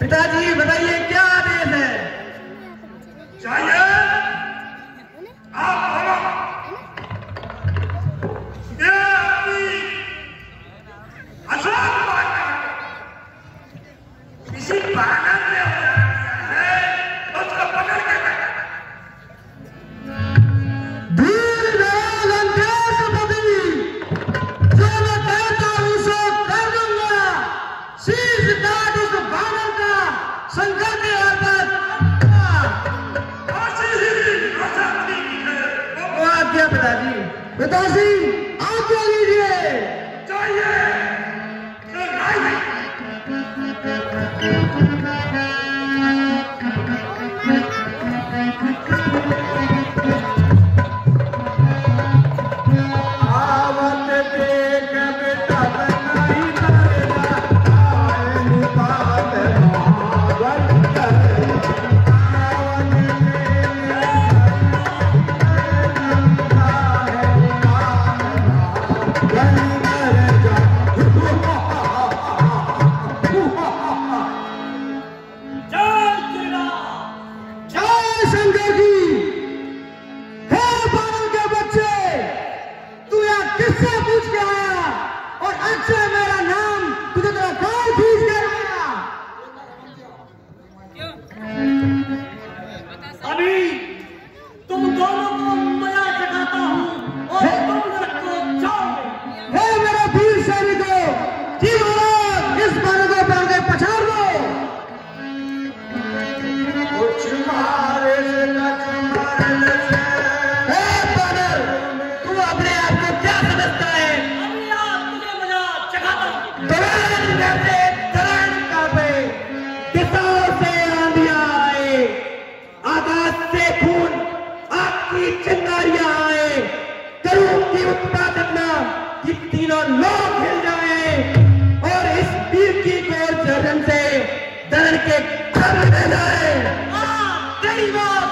पिताजी बताइए पिताजी आज्ञा लीजिए? चाहिए तरंग जैसे आए आकाश से खून आपकी चिंगारियाँ आए करूँ की उत्पादना कि लोग जाए। और इस पीर की दर के खबर जाए कई बार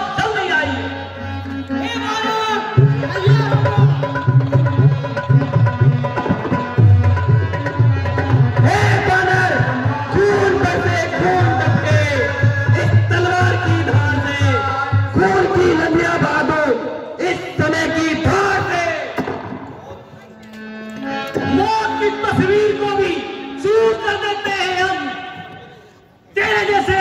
तस्वीर को भी चूर कर देते हैं हम। तेरे जैसे